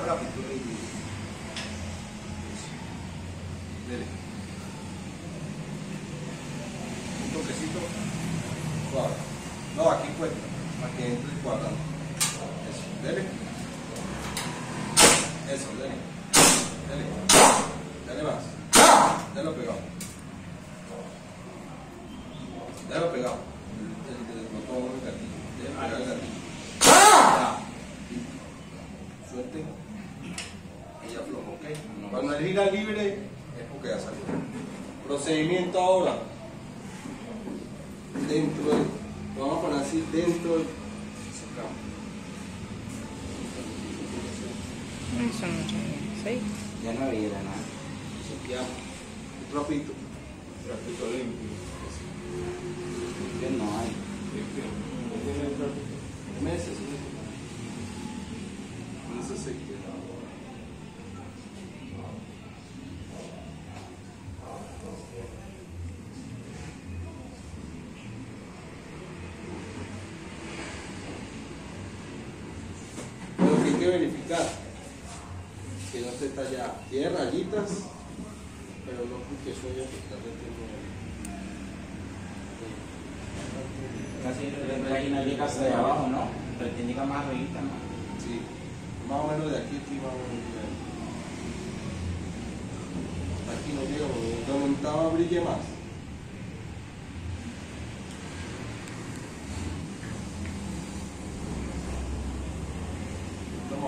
Pintura y... Dele. Un toquecito. Suave. No, aquí cuenta. Para que entre cuadrando. Eso. Dele. Eso, dele. Dele. Dele más. Dele pegado. Dele pegado. El, el, el botón del gatillo. Dele pegado el gatillo. Ya. Suelte. Y afloja, ¿ok? Cuando él gira libre es porque ya salió. Procedimiento ahora. Dentro de, lo vamos a poner así, dentro de, sacamos. Eso no sé. ¿Sí? Ya no había nada. Limpiamos. Un trapito. Trapito limpio. Que no hay. Meses. No se seque. Lo que hay que verificar que no se está ya. Tiene rayitas, pero no porque sueño totalmente Casi le una liga hasta de abajo, ¿no? Pero te indica más arribita, ¿no? Sí, más o menos de aquí, aquí más o menos. de. Hasta aquí no llega, porque donde estaba brille más.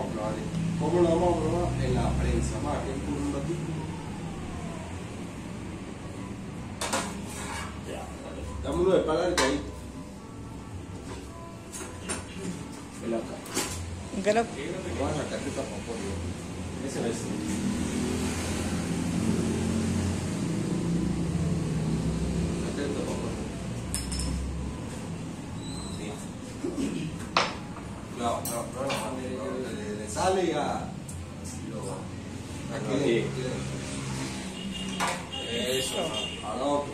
Vamos a probar. ¿Cómo lo vamos a probar? En la prensa, más que por un ratito. Dame uno de pala delgadito. El acá. ¿Qué lo- Vamos a sacar tapón por Dios. Ese es. Saca el tapón por Dios. No, no, no, no, le, le- le sale y a. Aquí. Eso, ahora otro.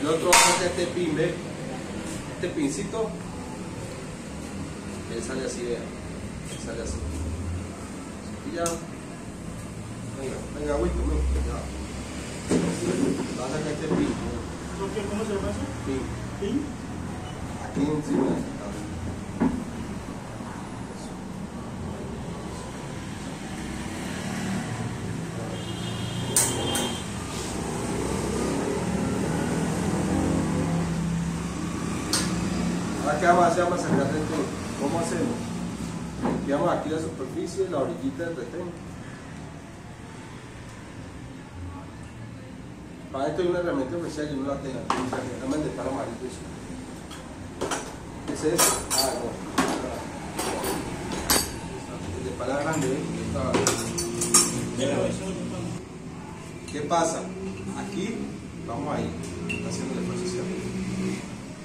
El otro va a sacar este pin, ¿ves? Este pincito. Él sale así, vea. Él sale así. Y ya. Venga, venga, Wito, ven. Ya. Va a sacar este pin. ¿Cómo se llama eso? Pin. ¿Pin? Aquí encima. Ahora qué vamos a hacer, vamos a sacar dentro. ¿Cómo hacemos? Limpiamos aquí la superficie, la orillita del retén. Para esto hay una herramienta especial y no la tengo. Llaman de palo amarillo. ¿Qué es eso? Ah, no. El de pala grande, ¿eh? ¿Qué pasa? Aquí, vamos ahí, está haciendo la exposición.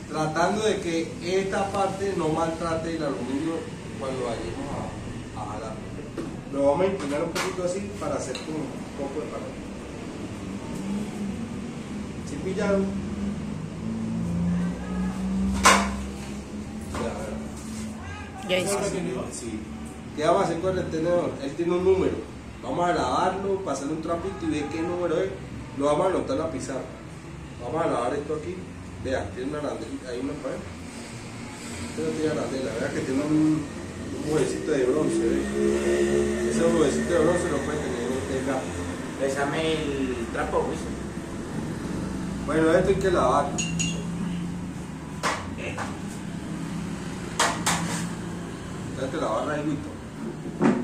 Tratando de que esta parte no maltrate el aluminio cuando vayamos a, a jalar. Lo vamos a inclinar un poquito así para hacer un poco de palo. ¿Sí pillaron? Ya, Ya. Sí. ¿Qué vamos a hacer con el tenedor? Él tiene un número. Vamos a lavarlo, pasarle un trapito y ver qué número es. Lo vamos a anotar en la pizarra. Vamos a lavar esto aquí. Vea, tiene una arandelita, hay una pared. No tiene arandela, vea que tiene un, un huesito de bronce. ¿ve? Ese huesito de bronce lo puede tener este gato. Pésame el trapo, pues. Bueno, esto hay que lavarlo. Hay que lavar el